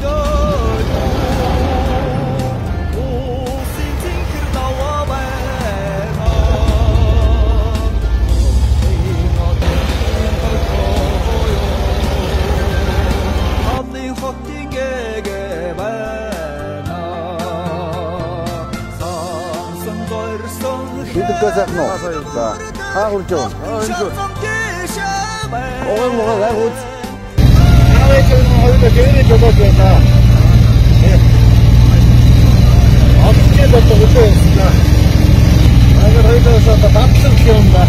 уу? За. Хаа хурж байгаа? Аа энэ шүү. Ой мого ч юм хоёулаа гэрээ жолоод байна. Авчээ бод өгөө юмсна. Агар хоёулаа сата батлах юм да.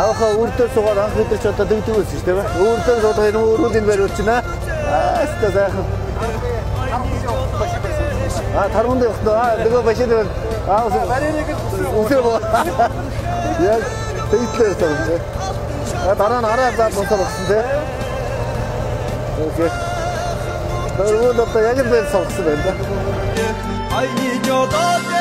Аахаа үрдөө суугаад анх өдөр ч одоо дэгдэг байсан шүү дээ. Үрдөө суугаад энэ өрүүлийг бариулчихна. Аа өстө сайхан. А тармун дээр өгтөө. Аа нөгөө башид дээр. Аа үсэр боо. Яг тэйтлээ сайн. А дараа нь араа заа босоо өгсөн тий. Окей. Тэр үйл одоо яг л байл сонгосон байна да. Айны жодод